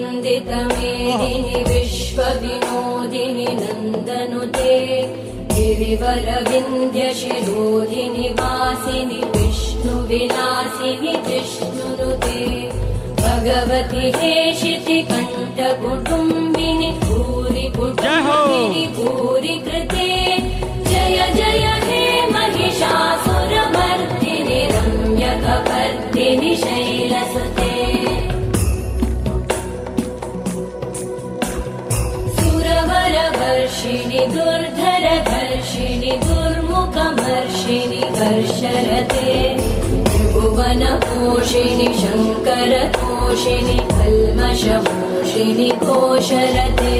निन्दितमेदिनि विश्वविनोदिनि नन्दनुते नन्दनुतेवरविन्ध्यशिरोधिनि वासिनि विष्णुविलासिनि विष्णुनुते भगवति हेशितिकण्ठकुटुम्बिनि भूरि कुटुम्बिनि भूरि कृते सुरवरवर्षिणि दुर्धरधर्षिणि दुर्मुखमर्षिणि कर्षरते त्रिभुवनपोषिणि शङ्करतोषिणि कल्मषमोषिणि कोशरते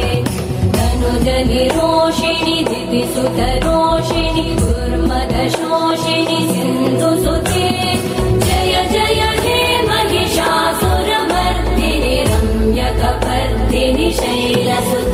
धनुजनिरोषिणि दिविसुतरोषिणि दुर्मदशोषिणि सिन्धुसुते। जय जय हे महिषासुरमर्दिनि रम्यकपर्दिनि शैलसुते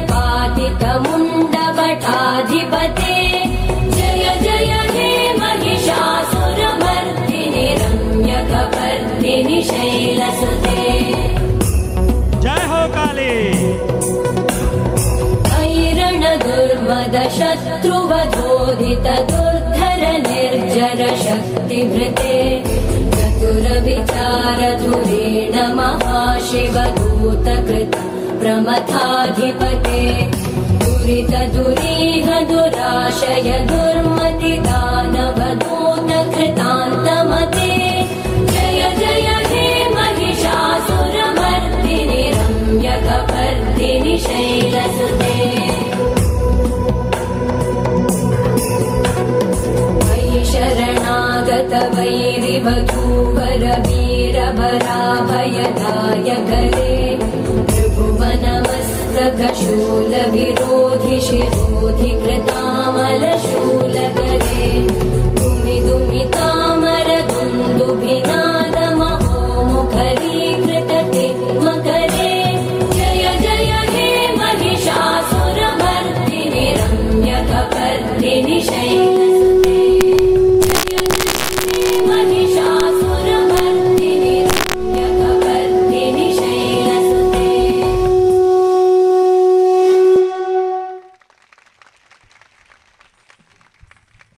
दुर्मद शत्रुवधोदित दुर्धर निर्जर शक्तिभृते चतुर विचार धुरेण महाशिव दूत कृत प्रमथाधिपते। दुरित दुरीह दुराशय दुर्मति दानव यताय करेभुवनमस्रगशूलविरोधिषिरोधिकृतामलशूलके तुमरकुन्दुभिना नो करीकृतकरे जय जय जे महिषासुरभर्तिनि रम्यकर्तिनिशै